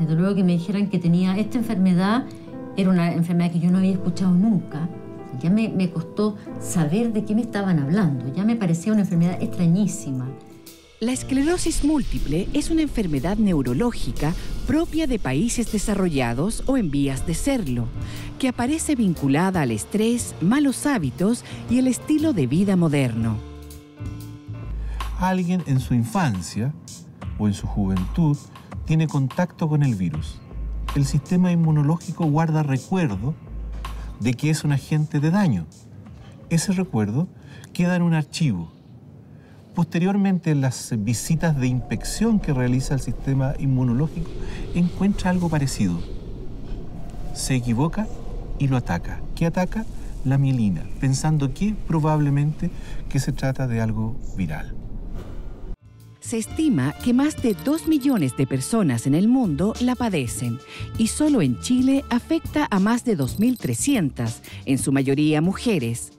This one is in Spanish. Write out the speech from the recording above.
Desde luego que me dijeran que tenía esta enfermedad, era una enfermedad que yo no había escuchado nunca. Ya me, me costó saber de qué me estaban hablando, ya me parecía una enfermedad extrañísima. La esclerosis múltiple es una enfermedad neurológica propia de países desarrollados o en vías de serlo, que aparece vinculada al estrés, malos hábitos y el estilo de vida moderno. Alguien en su infancia o en su juventud tiene contacto con el virus. El sistema inmunológico guarda recuerdo de que es un agente de daño. Ese recuerdo queda en un archivo Posteriormente, en las visitas de inspección que realiza el sistema inmunológico, encuentra algo parecido. Se equivoca y lo ataca. ¿Qué ataca? La mielina, pensando que probablemente que se trata de algo viral. Se estima que más de 2 millones de personas en el mundo la padecen y solo en Chile afecta a más de 2.300, en su mayoría mujeres.